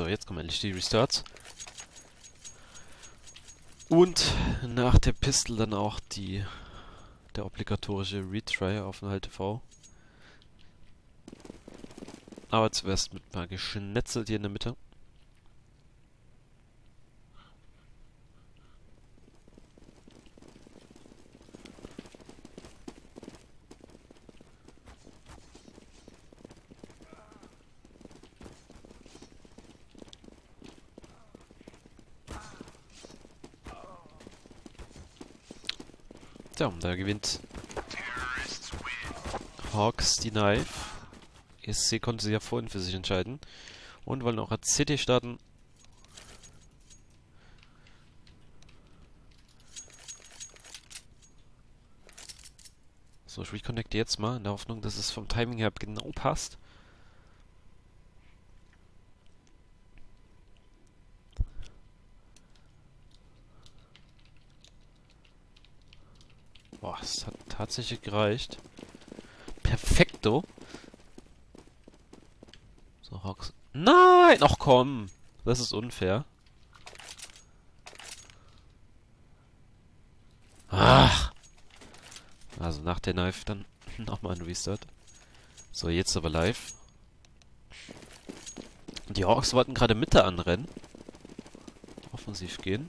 So, jetzt kommen endlich die Restarts. Und nach der Pistol dann auch die der obligatorische Retry auf den HLTV. Aber zuerst mit mal geschnetzelt hier in der Mitte. Und da gewinnt Hawks die Knife. ESC konnte sich ja vorhin für sich entscheiden. Und wollen auch als City starten. So, ich reconnecte jetzt mal in der Hoffnung, dass es vom Timing her genau passt. Boah, es hat tatsächlich gereicht. Perfekto. So, Hawks. Nein! Ach komm! Das ist unfair. Ach! Also nach der Knife dann nochmal ein Restart. So, jetzt aber live. Die Hawks wollten gerade Mitte anrennen. Offensiv gehen.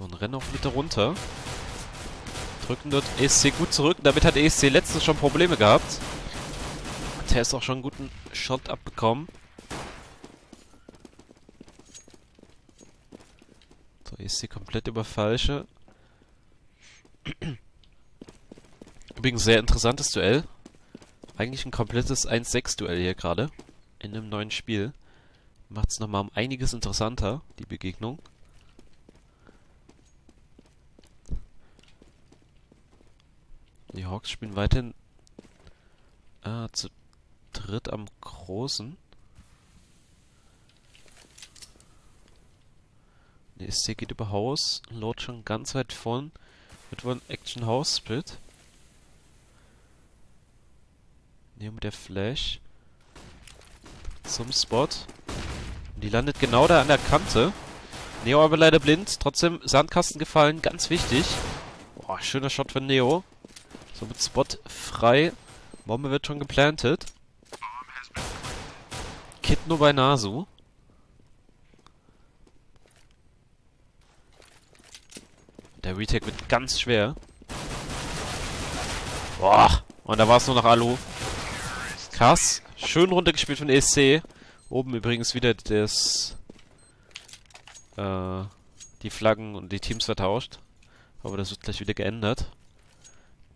So, und rennen auf Mitte runter. Drücken dort ESC gut zurück. Damit hat ESC letztens schon Probleme gehabt. Der ist auch schon einen guten Shot abbekommen. So, ESC komplett über Falsche. Übrigens sehr interessantes Duell. Eigentlich ein komplettes 1-6-Duell hier gerade. In einem neuen Spiel. Macht es nochmal um einiges interessanter, die Begegnung. Die Hawks spielen weiterhin äh, zu dritt am Großen. Der SC geht über Haus, Lord schon ganz weit vorn. Wird wohl Action House Split. Neo mit der Flash. Zum Spot. Und die landet genau da an der Kante. Neo aber leider blind. Trotzdem Sandkasten gefallen, ganz wichtig. Boah, schöner Shot von Neo. Somit Spot frei. Bombe wird schon geplantet. Kit nur bei Nasu. Der Retake wird ganz schwer. Boah. Und da war es nur noch Alu. Krass. Schön runtergespielt von ESC. Oben übrigens wieder das... Äh, die Flaggen und die Teams vertauscht. Aber das wird gleich wieder geändert.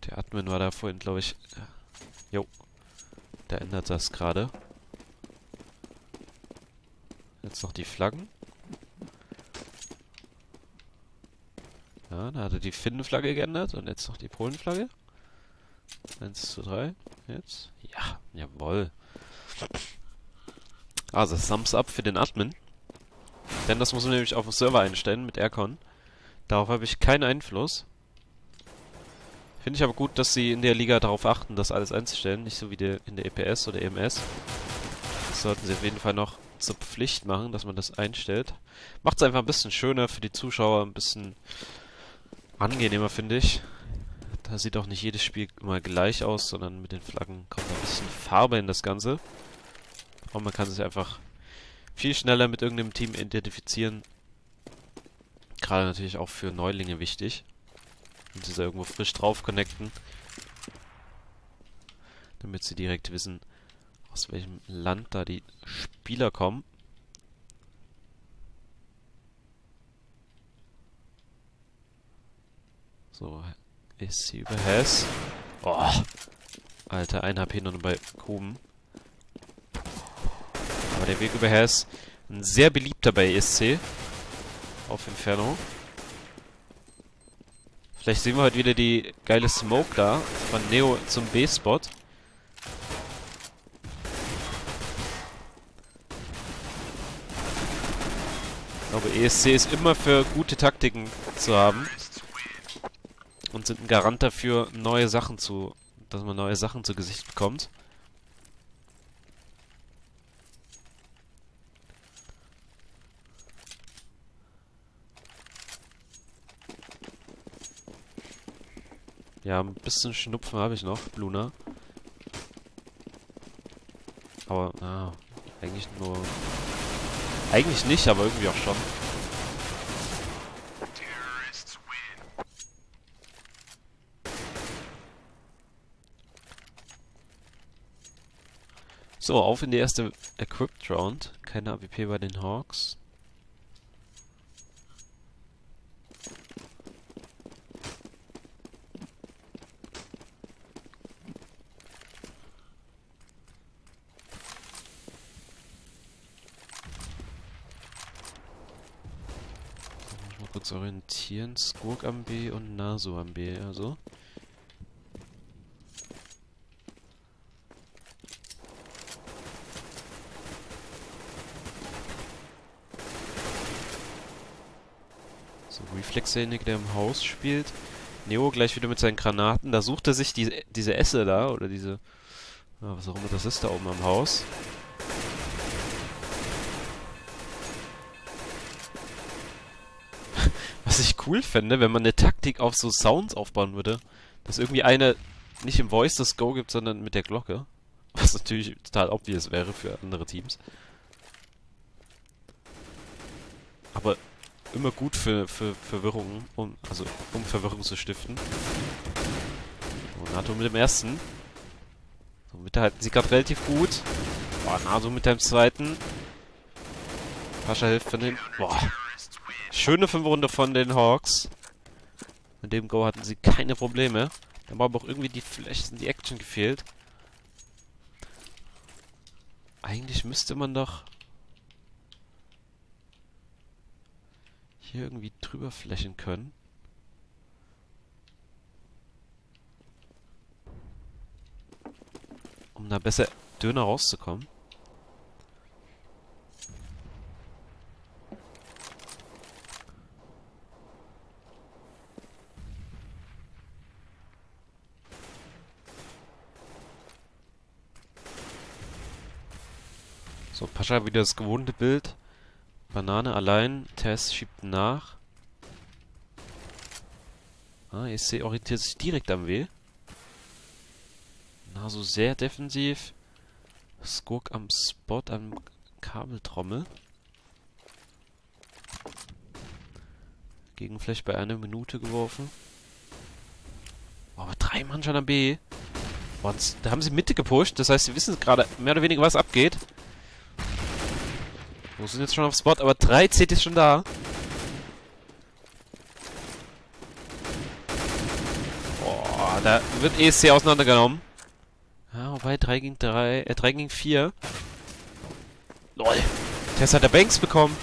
Der Admin war da vorhin, glaube ich... Jo. Der ändert das gerade. Jetzt noch die Flaggen. Ja, da hat er die Finnenflagge geändert und jetzt noch die Polenflagge. Eins, zwei, drei. Jetzt. Ja, jawoll. Also, Thumbs up für den Admin. Denn das muss man nämlich auf dem Server einstellen mit Aircon. Darauf habe ich keinen Einfluss. Finde ich aber gut, dass sie in der Liga darauf achten, das alles einzustellen. Nicht so wie der, in der EPS oder EMS. Das sollten sie auf jeden Fall noch zur Pflicht machen, dass man das einstellt. Macht es einfach ein bisschen schöner für die Zuschauer, ein bisschen angenehmer, finde ich. Da sieht auch nicht jedes Spiel immer gleich aus, sondern mit den Flaggen kommt ein bisschen Farbe in das Ganze. Und man kann sich einfach viel schneller mit irgendeinem Team identifizieren. Gerade natürlich auch für Neulinge wichtig. Und sie irgendwo frisch drauf connecten. Damit sie direkt wissen, aus welchem Land da die Spieler kommen. So, ist sie über Hess. Oh, Alter, ein HP nur bei Kuben. Aber der Weg über Hess, ein sehr beliebter bei ESC. Auf Inferno. Vielleicht sehen wir heute wieder die geile Smoke da von Neo zum B-Spot. Ich glaube, ESC ist immer für gute Taktiken zu haben. Und sind ein Garant dafür, neue Sachen zu, dass man neue Sachen zu Gesicht bekommt. Ja, ein bisschen Schnupfen habe ich noch, Luna. Aber, ah, eigentlich nur... Eigentlich nicht, aber irgendwie auch schon. So, auf in die erste Equipped Round. Keine AWP bei den Hawks. Mal kurz orientieren. Skurk am B und Naso am B, also. So, Reflexenik, der im Haus spielt. Neo gleich wieder mit seinen Granaten. Da sucht er sich die, diese Esse da, oder diese... Ja, was auch immer das ist da oben am Haus. Cool fände, wenn man eine Taktik auf so Sounds aufbauen würde. Dass irgendwie eine nicht im Voice das Go gibt, sondern mit der Glocke. Was natürlich total obvious wäre für andere Teams. Aber immer gut für, für Verwirrung, um, also um Verwirrung zu stiften. So, NATO mit dem ersten. So, Mitte halten sie gerade relativ gut. Boah, NATO mit dem zweiten. Pascha hilft von den... Boah. Schöne Fünferrunde von den Hawks. Mit dem Go hatten sie keine Probleme. War aber auch irgendwie die Flächen, die Action gefehlt. Eigentlich müsste man doch hier irgendwie drüber flächen können. Um da besser dünner rauszukommen. So, Pascha wieder das gewohnte Bild. Banane allein. Tess schiebt nach. Ah, ESC orientiert sich direkt am W. Na, so sehr defensiv. Skurk am Spot, am Kabeltrommel. Gegenfläche bei einer Minute geworfen. Oh, aber drei Mann schon am B. Boah, da haben sie Mitte gepusht. Das heißt, sie wissen gerade mehr oder weniger, was abgeht. Wir sind jetzt schon auf Spot, aber drei CT ist schon da. Boah, da wird ESC auseinandergenommen. Ja, wobei 3 gegen 3, äh 3 gegen 4. Lol. Tess hat der Banks bekommen.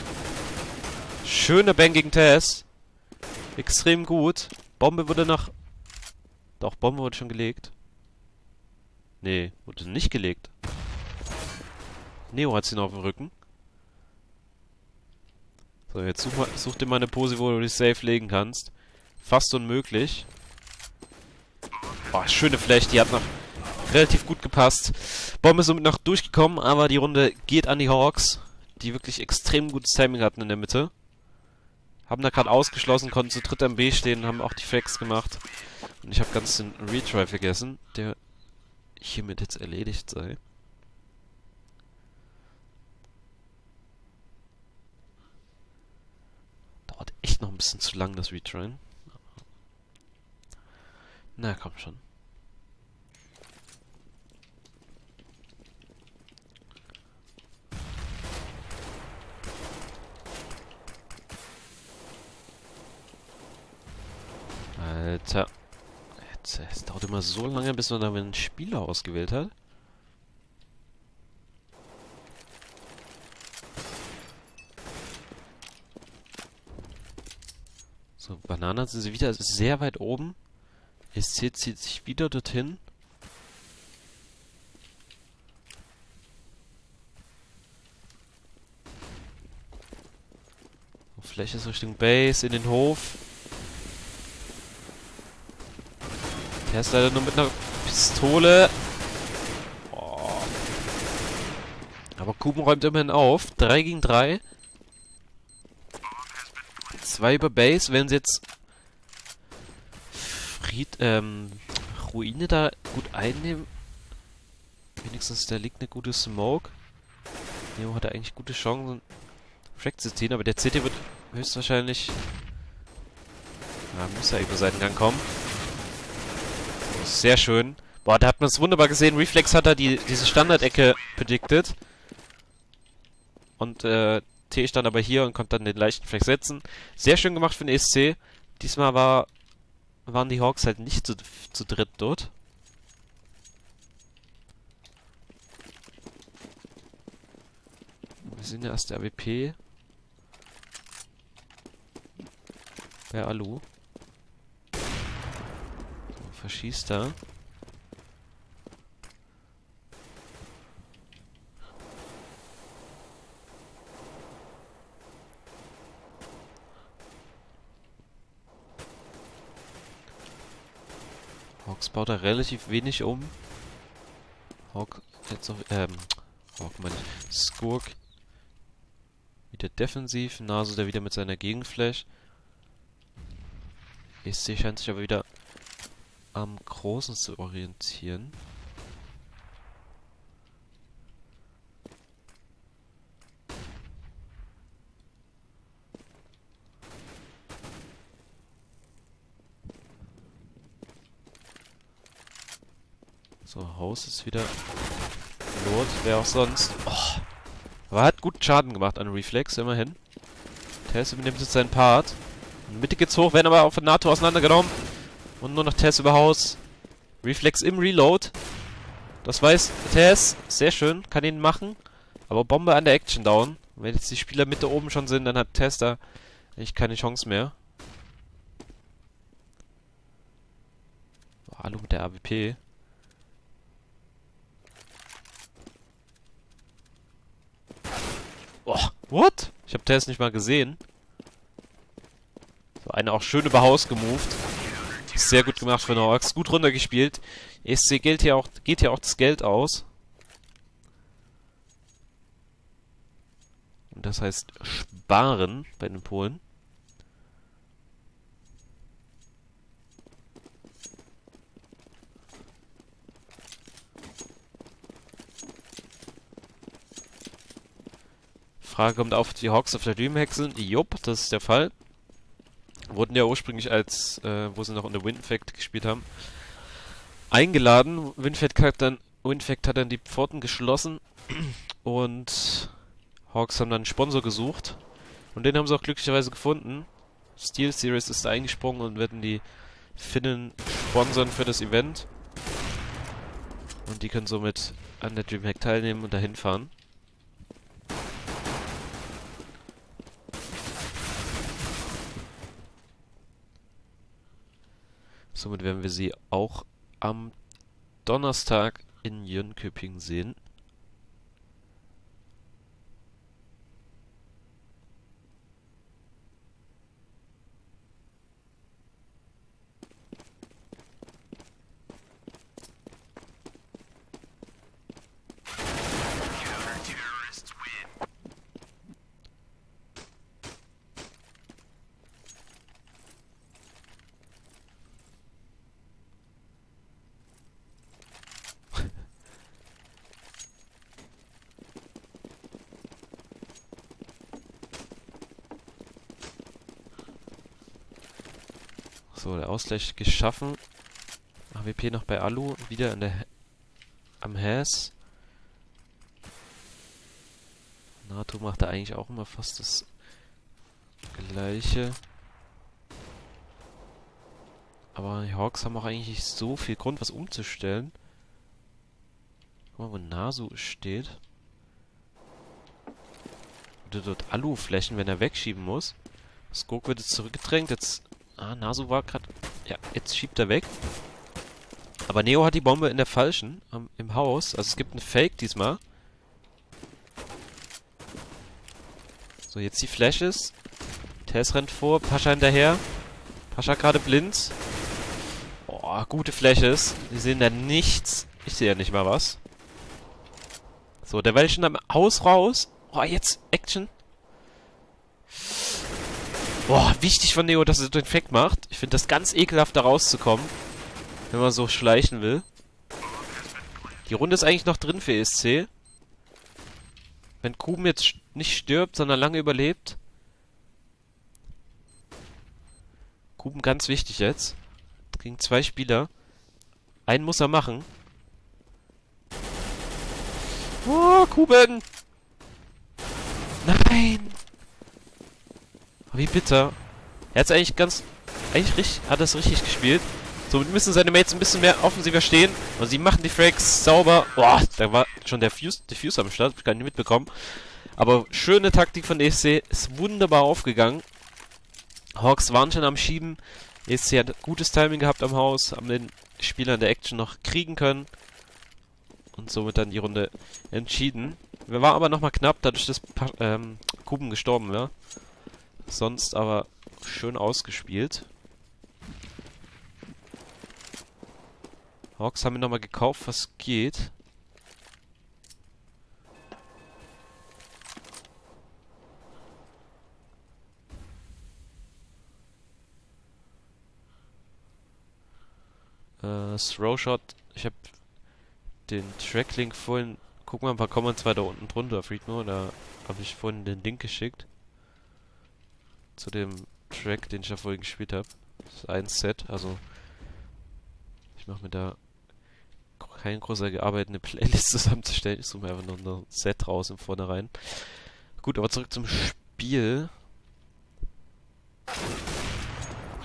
Schöne Bang gegen Tess. Extrem gut. Bombe wurde nach... Doch, Bombe wurde schon gelegt. Nee, wurde nicht gelegt. Neo hat sie noch auf dem Rücken. So, jetzt such, mal, such dir mal eine Pose, wo du dich safe legen kannst. Fast unmöglich. Boah, schöne Flash, die hat noch relativ gut gepasst. Bombe ist somit noch durchgekommen, aber die Runde geht an die Hawks, die wirklich extrem gutes Timing hatten in der Mitte. Haben da gerade ausgeschlossen, konnten zu dritt am B stehen, haben auch die Fakes gemacht. Und ich habe ganz den Retry vergessen, der hiermit jetzt erledigt sei. Echt noch ein bisschen zu lang, das Retrain. Na, komm schon. Alter. Es dauert immer so lange, bis man da einen Spieler ausgewählt hat. So, Bananen sind sie wieder sehr weit oben. SC zieht sich wieder dorthin. Fläche ist Richtung Base, in den Hof. Der ist leider nur mit einer Pistole. Oh. Aber Kuben räumt immerhin auf. 3 gegen 3. Zwei über Base, wenn sie jetzt Fried, ähm, Ruine da gut einnehmen. Wenigstens da liegt eine gute Smoke. Neo hatte eigentlich gute Chancen, Frack zu ziehen, aber der CT wird höchstwahrscheinlich... Ja, muss ja über Seitengang kommen. Sehr schön. Boah, da hat man es wunderbar gesehen. Reflex hat da die, diese Standardecke predicted. Und äh, T stand aber hier und konnte dann den leichten Flex setzen. Sehr schön gemacht für den ESC. Diesmal war, waren die Hawks halt nicht zu, zu dritt dort. Wir sind ja erst der. Bei Alu. So, verschießt er. Hawks baut da relativ wenig um. Hawk jetzt noch, ähm, Hawk meine ich, Skurk wieder defensiv, Naso der wieder mit seiner Gegenflash. ESC scheint sich aber wieder am Großen zu orientieren. So, Haus ist wieder Lord, wer auch sonst. Oh. Aber hat gut Schaden gemacht an Reflex, immerhin. Tess übernimmt jetzt seinen Part. Mitte geht's hoch, werden aber auch von NATO auseinandergenommen. Und nur noch Tess über Haus. Reflex im Reload. Das weiß Tess. Sehr schön, kann ihn machen. Aber Bombe an der Action down. Wenn jetzt die Spieler Mitte oben schon sind, dann hat Tess da eigentlich keine Chance mehr. Hallo mit der AWP. Boah, what? Ich habe Tess nicht mal gesehen. So, eine auch schön über Haus gemoved. Sehr gut gemacht von Orks. Gut runtergespielt. ESC geht hier auch, geht hier auch das Geld aus. Und das heißt sparen bei den Polen. Frage kommt auf, die Hawks auf der Dream hexeln. Jupp, das ist der Fall. Wurden ja ursprünglich als, äh, wo sie noch unter Windfact gespielt haben, eingeladen. Windfact hat dann, Windfact hat dann die Pforten geschlossen und Hawks haben dann einen Sponsor gesucht. Und den haben sie auch glücklicherweise gefunden. Steel Series ist eingesprungen und werden die Finnen sponsern für das Event. Und die können somit an der Dreamhack teilnehmen und dahin fahren. Somit werden wir sie auch am Donnerstag in Jönköping sehen. Ausgleich geschaffen. AWP noch bei Alu, wieder in der am Hass. NATO macht da eigentlich auch immer fast das gleiche. Aber die Hawks haben auch eigentlich nicht so viel Grund, was umzustellen. Guck mal, wo Nasu steht. Würde dort Alu flächen, wenn er wegschieben muss. Skog wird jetzt zurückgedrängt. Jetzt Ah, Nasu war gerade... Ja, jetzt schiebt er weg. Aber Neo hat die Bombe in der falschen, ähm, im Haus. Also es gibt einen Fake diesmal. So, jetzt die Flashes. Tess rennt vor, Pascha hinterher. Pascha gerade blind. Boah, gute Flashes. Die sehen da nichts. Ich sehe ja nicht mal was. So, der war schon am Haus raus. Oh, jetzt Action. Boah, wichtig von Neo, dass er den Fact macht. Ich finde das ganz ekelhaft, da rauszukommen. Wenn man so schleichen will. Die Runde ist eigentlich noch drin für ESC. Wenn Kuben jetzt nicht stirbt, sondern lange überlebt. Kuben ganz wichtig jetzt. Gegen zwei Spieler. Einen muss er machen. Oh, Kuben! Nein! Wie bitter. Er hat es eigentlich ganz... Eigentlich richtig, hat das richtig gespielt. So müssen seine Mates ein bisschen mehr offensiver stehen. Und sie machen die Frags sauber. Boah, da war schon der Fuse, Diffuse am Start. Hab ich gar nicht mitbekommen. Aber schöne Taktik von ESC. Ist wunderbar aufgegangen. Hawks waren schon am Schieben. ESC hat gutes Timing gehabt am Haus. Haben den Spieler in der Action noch kriegen können. Und somit dann die Runde entschieden. Wir waren aber nochmal knapp, dadurch, dass ähm, Kuben gestorben wäre. Sonst aber schön ausgespielt. Hawks haben wir nochmal gekauft, was geht. Äh, Throwshot. Ich habe den Tracklink vorhin... Guck mal ein paar Comments weiter unten drunter, Friedmo. Da habe ich vorhin den Link geschickt. Zu dem Track, den ich ja vorhin gespielt habe. Das ist ein Set, also... Ich mache mir da kein großer Arbeit, eine Playlist zusammenzustellen. Ich suche mir einfach noch ein Set raus im Vornherein. Gut, aber zurück zum Spiel.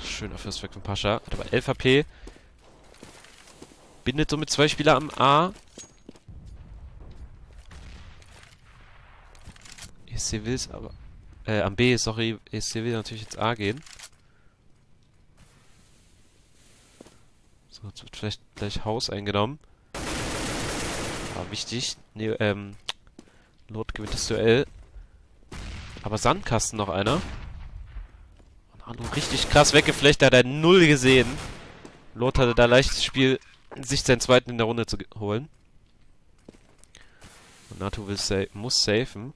Schöner First Track von Pascha. Hat aber 11 HP. Bindet somit zwei Spieler am A. ESC will es aber... Äh, am B, sorry. ESC will natürlich jetzt A gehen. So, jetzt wird vielleicht gleich Haus eingenommen. War wichtig. Nee, ähm... Lord gewinnt das Duell. Aber Sandkasten noch einer. Und Arno richtig krass weggeflecht, da hat er null gesehen. Lord hatte da leichtes Spiel, sich seinen zweiten in der Runde zu holen. Und Nato will sa muss safen.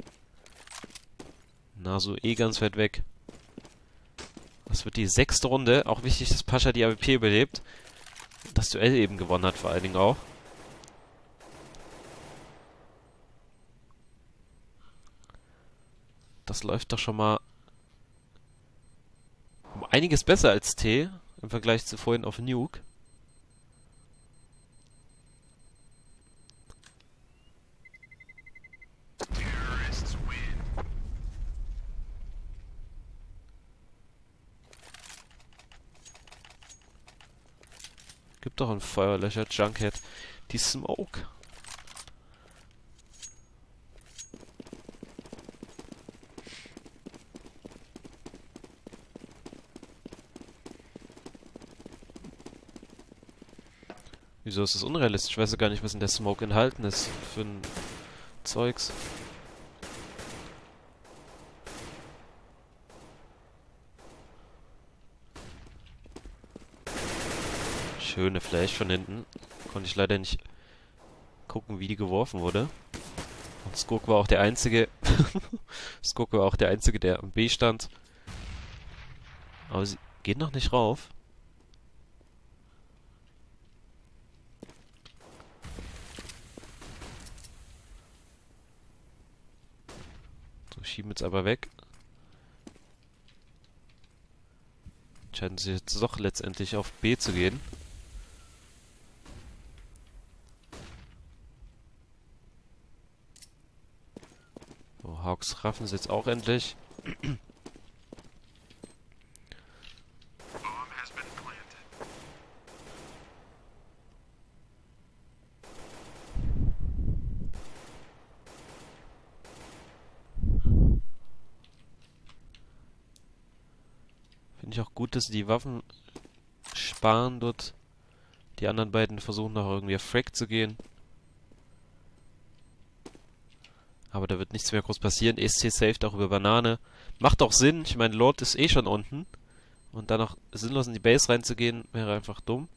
Naso eh ganz weit weg. Das wird die sechste Runde. Auch wichtig, dass Pascha die AWP überlebt. Das Duell eben gewonnen hat, vor allen Dingen auch. Das läuft doch schon mal um einiges besser als T im Vergleich zu vorhin auf Nuke. Gibt doch ein Feuerlöcher, Junkhead. Die Smoke. Wieso ist das unrealistisch? Ich weiß gar nicht, was in der Smoke enthalten ist für ein Zeugs. Schöne Flash von hinten. Konnte ich leider nicht gucken, wie die geworfen wurde. Und Skok war auch der einzige. Skok war auch der einzige, der am B stand. Aber sie geht noch nicht rauf. schieben jetzt aber weg. Entscheiden sie jetzt doch letztendlich auf B zu gehen. So, Hawks raffen sie jetzt auch endlich. Finde ich auch gut, dass sie die Waffen sparen dort. Die anderen beiden versuchen noch irgendwie auf Frack zu gehen. Aber da wird nichts mehr groß passieren. ESC saved auch über Banane. Macht auch Sinn. Ich meine, Lord ist eh schon unten. Und dann noch sinnlos in die Base reinzugehen, wäre einfach dumm.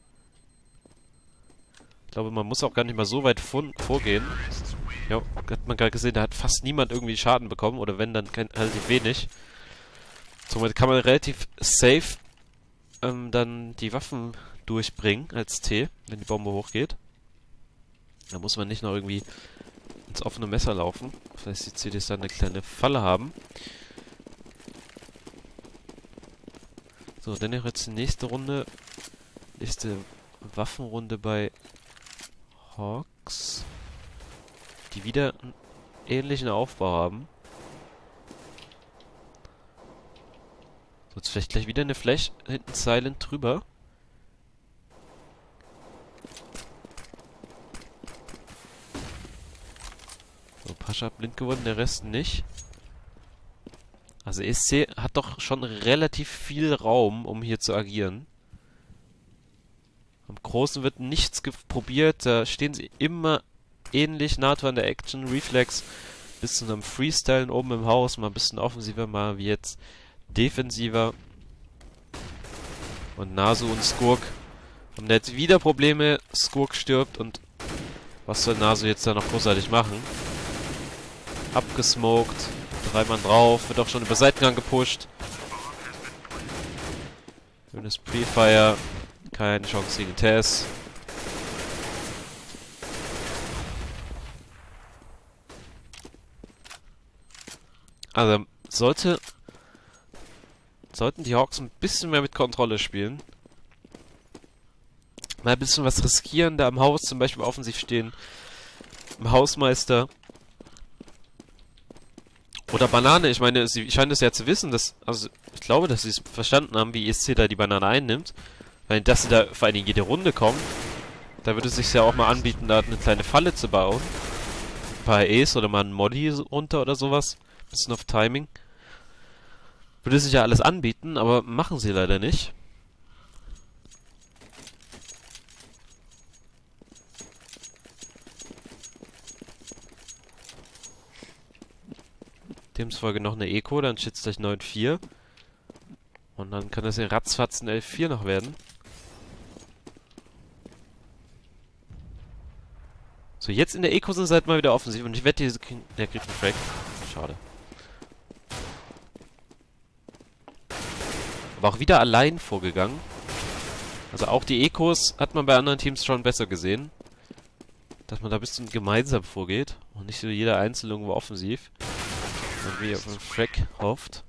Ich glaube, man muss auch gar nicht mal so weit vorgehen. Ja, hat man gerade gesehen, da hat fast niemand irgendwie Schaden bekommen. Oder wenn, dann relativ wenig. Somit kann man relativ safe ähm, dann die Waffen durchbringen als T, wenn die Bombe hochgeht. Da muss man nicht noch irgendwie ins offene Messer laufen. Vielleicht die CDs dann eine kleine Falle haben. So, dann jetzt die nächste Runde. Nächste Waffenrunde bei Hawks. Die wieder einen ähnlichen Aufbau haben. So, jetzt vielleicht gleich wieder eine Flash hinten silent drüber. Pascha blind geworden, der Rest nicht. Also ESC hat doch schon relativ viel Raum, um hier zu agieren. Am Großen wird nichts probiert, da stehen sie immer ähnlich NATO an der Action, Reflex bis zu einem Freestylen oben im Haus, mal ein bisschen offensiver, mal wie jetzt defensiver. Und Nasu und Skurk haben jetzt wieder Probleme. Skurk stirbt und was soll Nasu jetzt da noch großartig machen? Abgesmoked. Drei Mann drauf. Wird auch schon über Seitengang gepusht. Schönes Pre-Fire. Keine Chance gegen Tess. Also, sollte sollten die Hawks ein bisschen mehr mit Kontrolle spielen. Mal ein bisschen was riskieren, da im Haus zum Beispiel offensiv stehen. Im Hausmeister. Oder Banane, ich meine, sie scheinen es ja zu wissen, dass, also ich glaube, dass sie es verstanden haben, wie ESC da die Banane einnimmt. Weil, dass sie da vor allem jede Runde kommen, da würde es sich ja auch mal anbieten, da eine kleine Falle zu bauen. Ein paar Ace oder mal ein Modi runter oder sowas. Bisschen auf Timing. Würde sich ja alles anbieten, aber machen sie leider nicht. Demzufolge noch eine Eco, dann steht es gleich 9-4. Und dann kann das ja ratzfatz ein 11-4 noch werden. So, jetzt in der Eco sind sie halt mal wieder offensiv und ich wette, diese kriegen... Der kriegt einen Frag. Schade. Aber auch wieder allein vorgegangen. Also auch die Ecos hat man bei anderen Teams schon besser gesehen. Dass man da ein bisschen gemeinsam vorgeht. Und nicht so jeder Einzelne irgendwo offensiv. Und wie auf einen Frack hofft.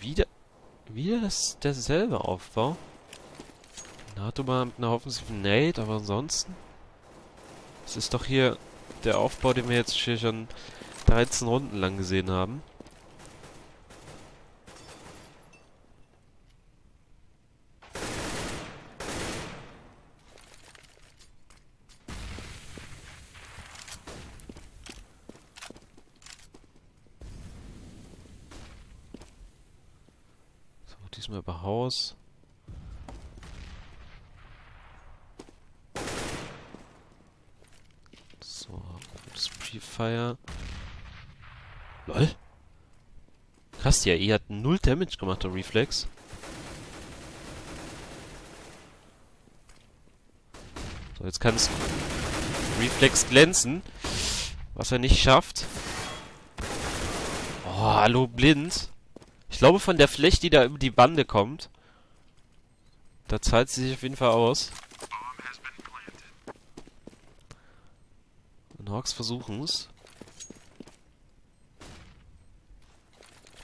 Wieder, wieder das, derselbe Aufbau. Mal mit einer offensiven Nade, aber ansonsten... Es ist doch hier der Aufbau, den wir jetzt hier schon 13 Runden lang gesehen haben. diesmal über Haus. So, gutes Pre-Fire. LOL. Krass, die AI hat null Damage gemacht, der Reflex. So, jetzt kann es Reflex glänzen. Was er nicht schafft. Oh, hallo, blind. Ich glaube, von der Fläche, die da über die Bande kommt, da zahlt sie sich auf jeden Fall aus. Hawks versuchen es.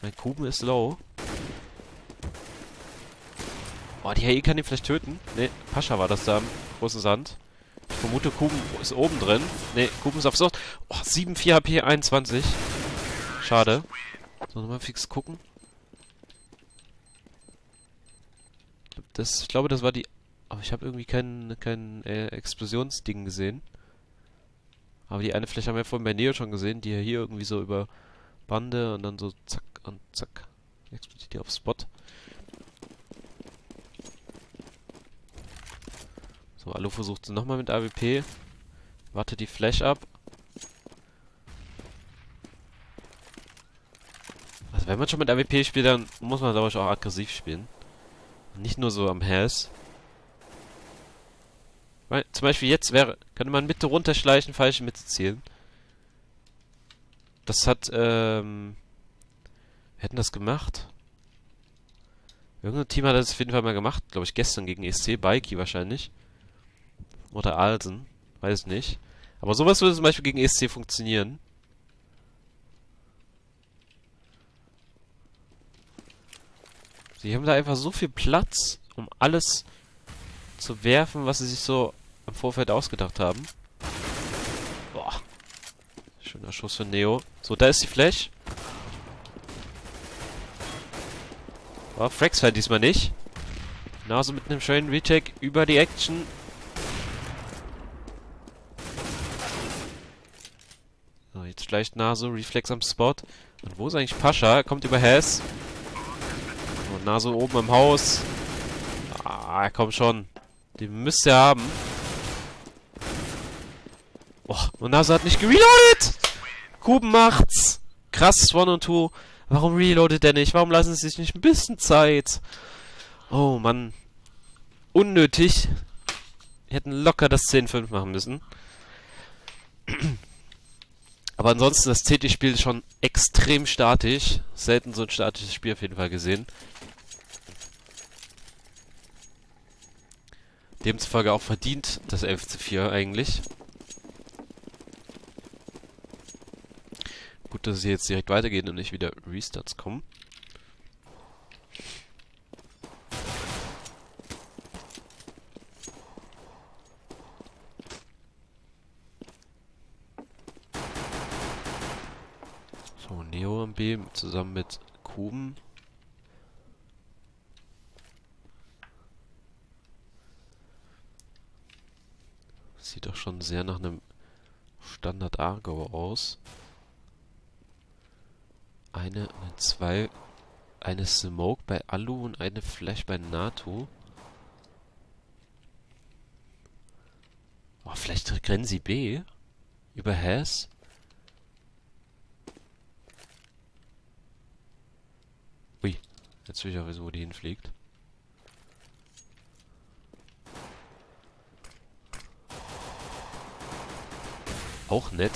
Mein Kuben ist low. Oh, die HE kann ihn vielleicht töten. Ne, Pascha war das da im großen Sand. Ich vermute, Kuben ist oben drin. Ne, Kuben ist auf Sucht. Oh, 7, 4 HP, 21. Schade. So, nochmal fix gucken. Das, ich glaube, das war die... Aber ich habe irgendwie kein, kein äh, Explosionsding gesehen. Aber die eine Fläche haben wir vorhin bei Neo schon gesehen, die hier irgendwie so über Bande und dann so zack und zack explodiert die auf Spot. So, Alu versucht nochmal mit AWP. Wartet die Flash ab. Also wenn man schon mit AWP spielt, dann muss man glaube ich auch aggressiv spielen. Nicht nur so am Hals. Zum Beispiel jetzt wäre, könnte man Mitte runterschleichen, falsche Mitte zielen. Das hat, ähm... Wir hätten das gemacht. Irgendein Team hat das auf jeden Fall mal gemacht, glaube ich, gestern gegen ESC, Bikey wahrscheinlich. Oder Alsen, weiß nicht. Aber sowas würde zum Beispiel gegen ESC funktionieren. Sie haben da einfach so viel Platz, um alles zu werfen, was sie sich so im Vorfeld ausgedacht haben. Boah. Schöner Schuss von Neo. So, da ist die Flash. Oh, Frax fällt diesmal nicht. Genauso mit einem schönen Recheck über die Action. So, jetzt vielleicht Naso, Reflex am Spot. Und wo ist eigentlich Pascha? Kommt über Hess. Und Naso oben im Haus. Ah, komm schon. Den müsst ihr haben. Oh, und Naso hat nicht gereloadet! Kuben macht's! Krass, One und Two. Warum reloadet der nicht? Warum lassen sie sich nicht ein bisschen Zeit? Oh, Mann. Unnötig. Hätten locker das 10-5 machen müssen. Aber ansonsten, das CT-Spiel ist schon extrem statisch. Selten so ein statisches Spiel auf jeden Fall gesehen. Demzufolge auch verdient das 11 zu 4 eigentlich. Gut, dass es jetzt direkt weitergeht und nicht wieder Restarts kommen. So, Neo am B zusammen mit Kuben. Sieht doch schon sehr nach einem Standard Argo aus eine, eine zwei, eine Smoke bei Alu und eine Flash bei NATO. Oh, vielleicht rennen sie B? Über Hass? Ui, jetzt will ich auch wissen, wo die hinfliegt. Auch nett.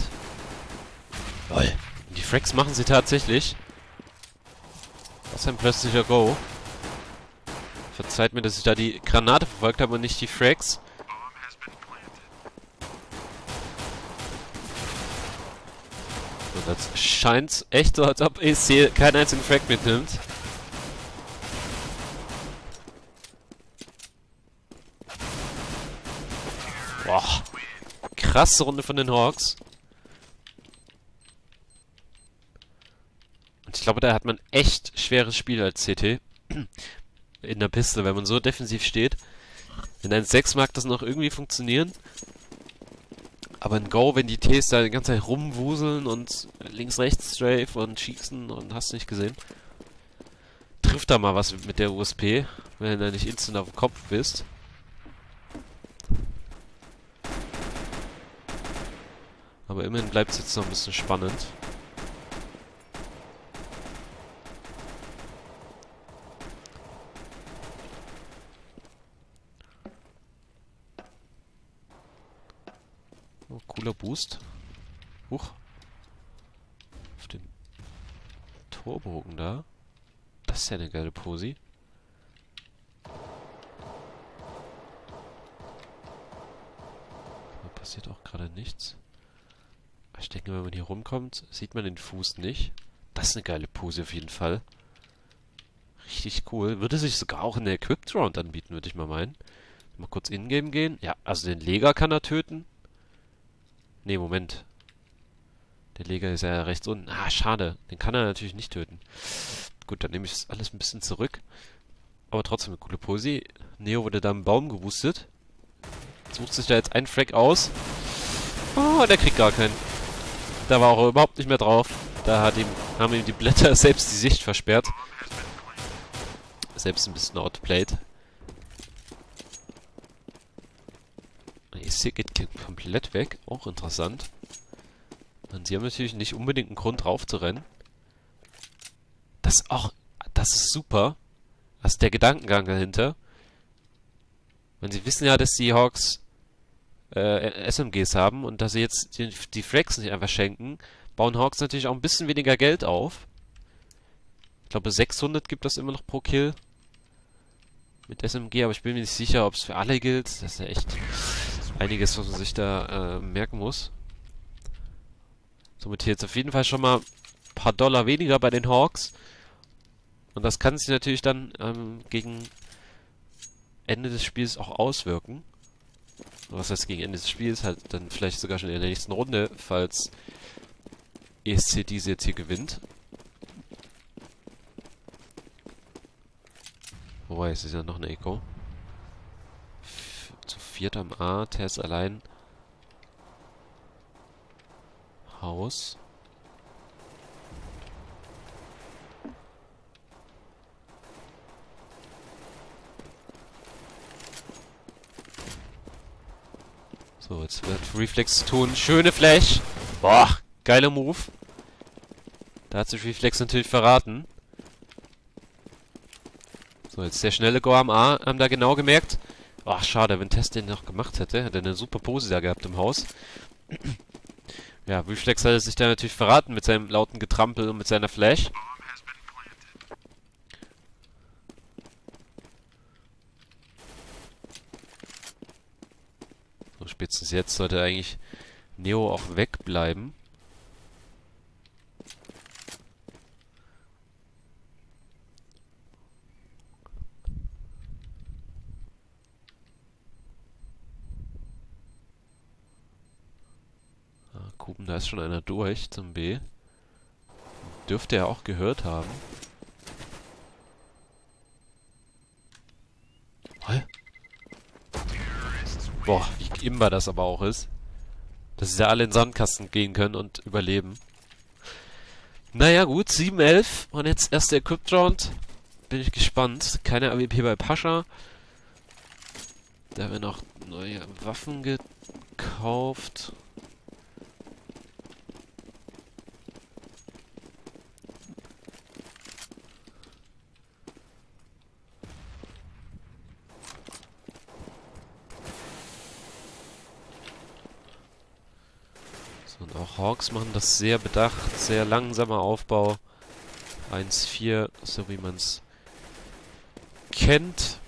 Lol. Die Frags machen sie tatsächlich. Was ein plötzlicher Go. Verzeiht mir, dass ich da die Granate verfolgt habe und nicht die Frags. Und das scheint echt so, als ob EC keinen einzigen Frag mitnimmt. Boah. Krasse Runde von den Hawks. Ich glaube, da hat man echt schweres Spiel als CT. In der Piste, wenn man so defensiv steht. In 1.6 mag das noch irgendwie funktionieren. Aber in Go, wenn die Ts da die ganze Zeit rumwuseln und links-rechts strafe und schießen und hast nicht gesehen. Trifft da mal was mit der USP, wenn du nicht instant auf dem Kopf bist. Aber immerhin bleibt es jetzt noch ein bisschen spannend. cooler Boost. Huch. Auf den Torbogen da. Das ist ja eine geile Posi. Passiert auch gerade nichts. Ich denke, wenn man hier rumkommt, sieht man den Fuß nicht. Das ist eine geile Pose auf jeden Fall. Richtig cool. Würde sich sogar auch in der Equipped Round anbieten, würde ich mal meinen. Mal kurz in-game gehen. Ja, also den Lega kann er töten. Ne, Moment. Der Leger ist ja rechts unten. Ah, schade. Den kann er natürlich nicht töten. Gut, dann nehme ich das alles ein bisschen zurück. Aber trotzdem eine coole Posi. Neo wurde da im Baum gewustet. Sucht sich da jetzt einen Frag aus. Oh, der kriegt gar keinen. Da war auch überhaupt nicht mehr drauf. Da hat ihm, haben ihm die Blätter selbst die Sicht versperrt. Selbst ein bisschen outplayed. ESC geht komplett weg. Auch interessant. Und sie haben natürlich nicht unbedingt einen Grund drauf zu rennen. Das auch, das ist super. Das ist der Gedankengang dahinter. Wenn sie wissen ja, dass die Hawks äh, SMGs haben und dass sie jetzt die, die Frags nicht einfach schenken, bauen Hawks natürlich auch ein bisschen weniger Geld auf. Ich glaube 600 gibt das immer noch pro Kill mit SMG, aber ich bin mir nicht sicher, ob es für alle gilt. Das ist ja echt einiges, was man sich da äh, merken muss. Somit hier jetzt auf jeden Fall schon mal ein paar Dollar weniger bei den Hawks. Und das kann sich natürlich dann ähm, gegen Ende des Spiels auch auswirken. Was heißt gegen Ende des Spiels? Halt dann vielleicht sogar schon in der nächsten Runde, falls ESC diese jetzt hier gewinnt. Wobei, es ist ja noch eine Eco. F zu viert am A, Tess allein. Haus. So, jetzt wird Reflex tun. Schöne Flash. Boah, geiler Move. Da hat sich Reflex natürlich verraten. So, jetzt der schnelle Go am A, haben da genau gemerkt. Ach, schade, wenn Test den noch gemacht hätte, hätte er eine super Pose da gehabt im Haus. ja, Reflex hat sich da natürlich verraten mit seinem lauten Getrampel und mit seiner Flash. Spätestens jetzt sollte eigentlich Neo auch wegbleiben. Kuben, da ist schon einer durch zum B. Dürfte er auch gehört haben. Hä? Boah, wie imbar das aber auch ist. Dass sie ja alle in den Sandkasten gehen können und überleben. Naja, gut, 7-11. Und jetzt erste Equipped Round. Bin ich gespannt. Keine AWP bei Pascha. Da werden auch neue Waffen gekauft. Und auch Hawks machen das sehr bedacht, sehr langsamer Aufbau. 1-4, so wie man es kennt.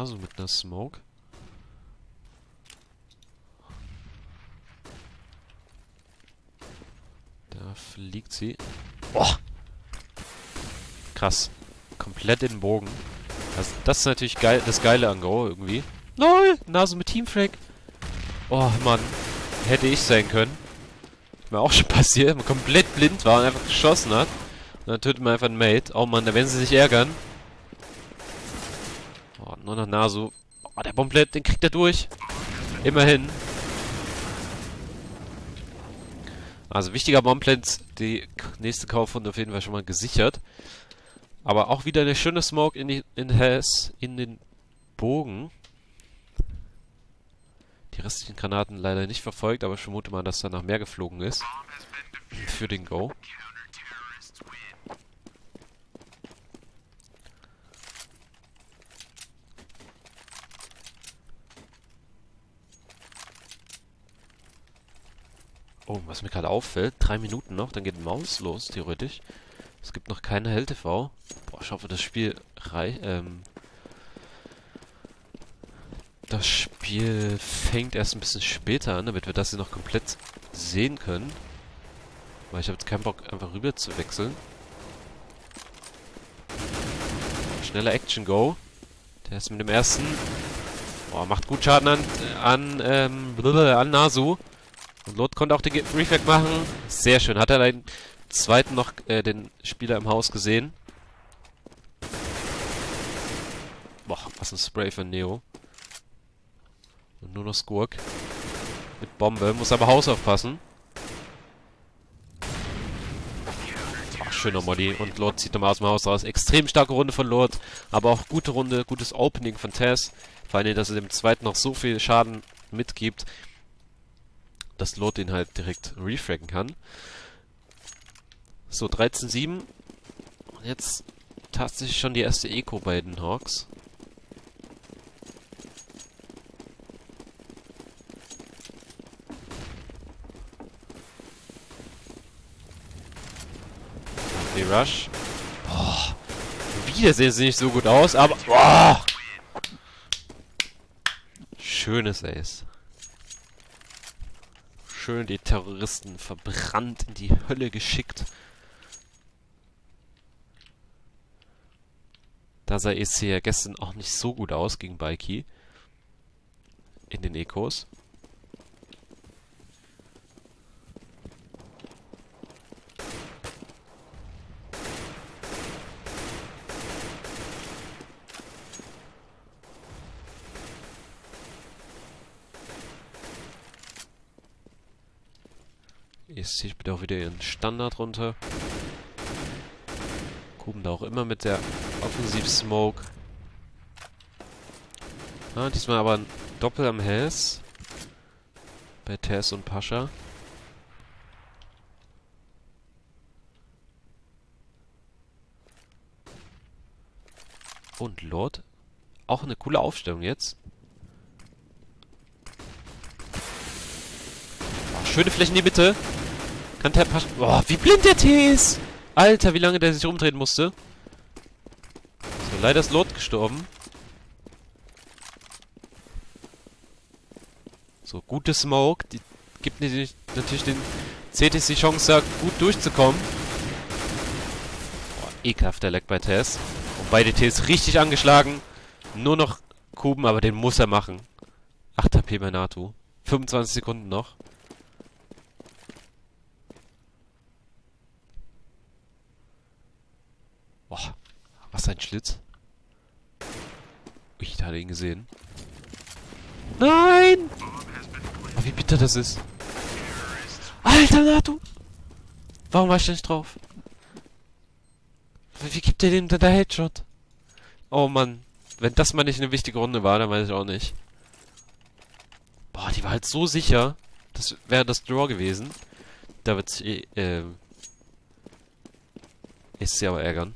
Nase mit einer Smoke. Da fliegt sie. Boah! Krass. Komplett in den Bogen. Das, das ist natürlich geil, das Geile an Go irgendwie. LOL! Nase mit Teamfrag. Oh, Mann. Hätte ich sein können. Ist mir auch schon passiert. Man komplett blind war und einfach geschossen hat. Und dann tötet man einfach einen Mate. Oh Mann, da werden sie sich ärgern. Nur noch Nasu. Oh, der Bomblet, den kriegt er durch. Immerhin. Also wichtiger Bomblet, die nächste Kaufrunde auf jeden Fall schon mal gesichert. Aber auch wieder eine schöne Smoke in, die, in, Hess, in den Bogen. Die restlichen Granaten leider nicht verfolgt, aber ich vermute mal, dass da noch mehr geflogen ist. Für den Go. Oh, was mir gerade auffällt, drei Minuten noch, dann geht Maus los, theoretisch. Es gibt noch keine Hell-TV. Boah, ich hoffe, das Spiel reicht, ähm... Das Spiel fängt erst ein bisschen später an, damit wir das hier noch komplett sehen können. Weil ich habe jetzt keinen Bock, einfach rüber zu wechseln. Schneller Action Go. Der ist mit dem ersten. Boah, macht gut Schaden an, an, ähm, an Nasu. Und Lot konnte auch den Reflect machen. Sehr schön. Hat er den zweiten noch, äh, den Spieler im Haus gesehen. Boah, was ein Spray für Neo. Und nur noch Skurk. Mit Bombe. Muss aber Haus aufpassen. Ach, schöner Molly. Und Lord zieht nochmal aus dem Haus raus. Extrem starke Runde von Lord. Aber auch gute Runde, gutes Opening von Tess. Vor allem, dass er dem zweiten noch so viel Schaden mitgibt dass Lord den halt direkt refraggen kann. So, 13-7. Und jetzt tatsächlich schon die erste Eco bei den Hawks. Die Rush. Boah. Wieder sehen sie nicht so gut aus, aber... Boah. Schönes Ace. Schön die Terroristen verbrannt in die Hölle geschickt. Da sah EC ja gestern auch nicht so gut aus gegen Baiki. In den Ecos. Jetzt ziehe ich bitte auch wieder ihren Standard runter. Kuben da auch immer mit der Offensiv-Smoke. Ah, diesmal aber ein Doppel am Hess. Bei Tess und Pascha. Und Lord. Auch eine coole Aufstellung jetzt. Schöne Flächen in die Mitte. Kann der Pascha... Boah, wie blind der T ist! Alter, wie lange der sich umdrehen musste. So, leider ist Lord gestorben. So, gute Smoke. Die gibt natürlich den CTs die Chance, da gut durchzukommen. Boah, ekelhaft der Leck bei Tess. Und beide Ts richtig angeschlagen. Nur noch Kuben, aber den muss er machen. 8 HP bei Natu. 25 Sekunden noch. Boah, was ein Schlitz. Ich hatte ihn gesehen. Nein! Oh, wie bitter das ist. Alter, Natu! Warum war ich nicht drauf? Wie gibt der dem denn der Headshot? Oh Mann. Wenn das mal nicht eine wichtige Runde war, dann weiß ich auch nicht. Boah, die war halt so sicher. Das wäre das Draw gewesen. Da wird sich, äh, ist sie aber ärgern.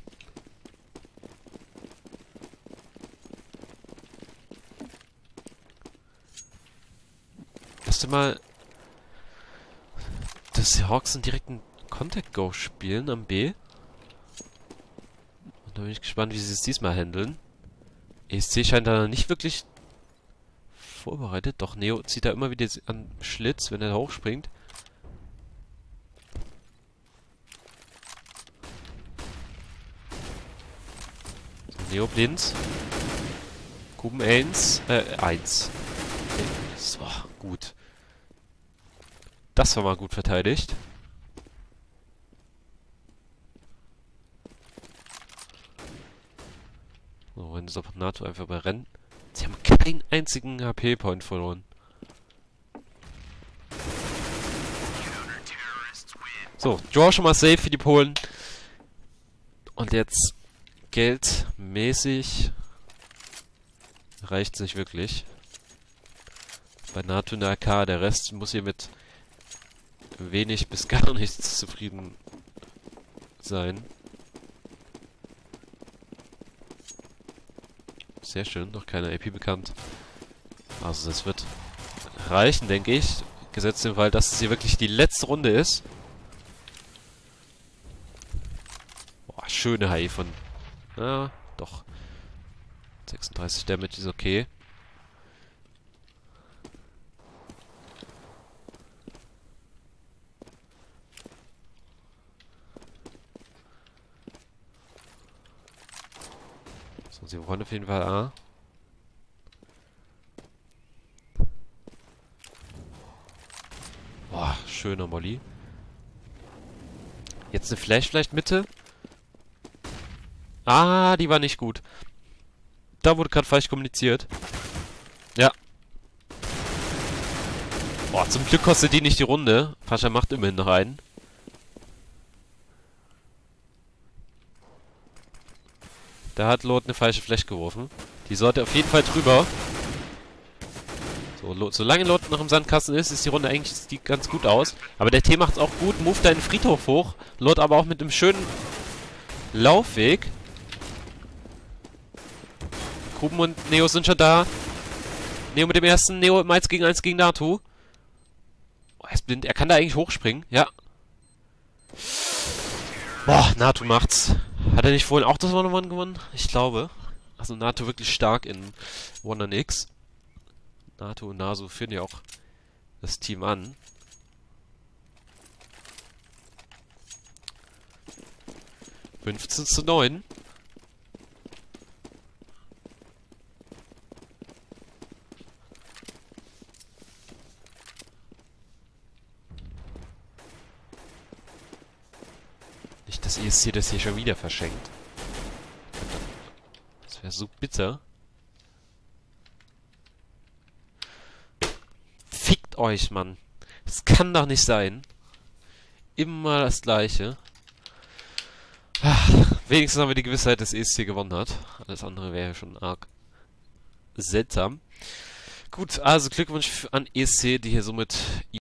Lass mal dass die Hawks einen direkten Contact Go spielen am B. Und da bin ich gespannt, wie sie es diesmal handeln. ESC scheint da nicht wirklich vorbereitet. Doch, Neo zieht da immer wieder an Schlitz, wenn er hochspringt. So, Neo blind. Kuben 1, äh, 1. So, gut. Das war mal gut verteidigt. So, wenn es auf NATO einfach überrennen. Sie haben keinen einzigen HP-Point verloren. So, Draw schon mal safe für die Polen. Und jetzt geldmäßig reicht es nicht wirklich. Bei NATO eine AK, der Rest muss hier mit wenig bis gar nichts zufrieden sein. Sehr schön, noch keine AP bekannt. Also das wird reichen, denke ich. Gesetzt im Fall, dass es hier wirklich die letzte Runde ist. Boah, schöne Hai von... Ja, doch. 36 Damage ist okay. Sie wollen auf jeden Fall A. Boah, schöner Molly. Jetzt eine Flash vielleicht Mitte. Ah, die war nicht gut. da wurde gerade falsch kommuniziert. Ja. Boah, zum Glück kostet die nicht die Runde. Pascha macht immerhin noch einen. Da hat Lord eine falsche Flash geworfen. Die sollte auf jeden Fall drüber. So, solange Lord noch im Sandkasten ist, ist die Runde eigentlich die ganz gut aus. Aber der T macht's auch gut, move deinen Friedhof hoch. Lord aber auch mit einem schönen Laufweg. Gruben und Neo sind schon da. Neo mit dem ersten, Neo im 1 gegen 1 gegen Natu. Oh, er ist blind. Er kann da eigentlich hochspringen. Ja. Boah, Natu macht's. Hat er nicht vorhin auch das One-on-One gewonnen? Ich glaube. Also Nato wirklich stark in One on X. Nato und Nasu führen ja auch das Team an. Fünfzehn zu neun. Dass ESC das hier schon wieder verschenkt. Das wäre so bitter. Fickt euch, Mann. Das kann doch nicht sein. Immer das gleiche. Ach, wenigstens haben wir die Gewissheit, dass ESC gewonnen hat. Alles andere wäre schon arg seltsam. Gut, also Glückwunsch an ESC, die hier somit